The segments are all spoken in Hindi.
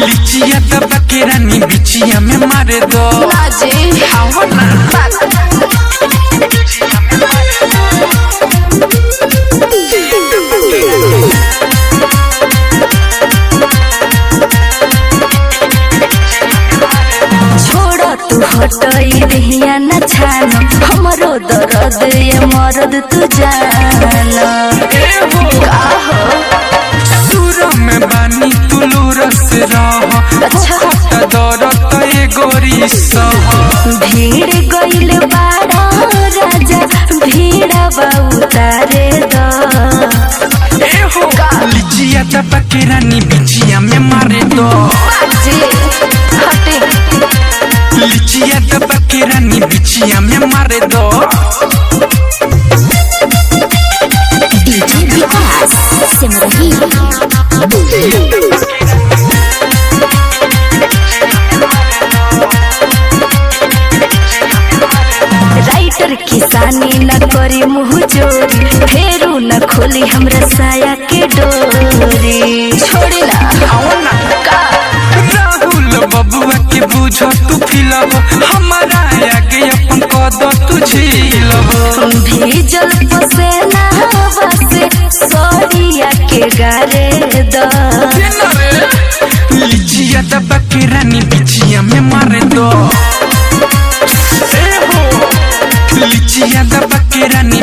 लिचिया दबा के रानी बिचिया में मारे दो। आओ ना। छोड़ तू रहिया न छान हमरो दर्द ये मर्द तू जान। ए भीड़ गइल बाड़ा राजा भीड़ उतारे द। ए हो के रानी बिचिया में मारे दो। हटे। लिचिया के रानी बिचिया में मारे दो। किसानी न करी मुँह जोरी फेरू न खोली हमरा साया के डोरी। छोड़ी ना आओ राहुल बबुआ के बुझ तू फिलब हमारा आगे अपन कद तू झीलब। भीजल पसेना सोरिया के गारे द।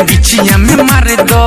बिचिया में मारे दो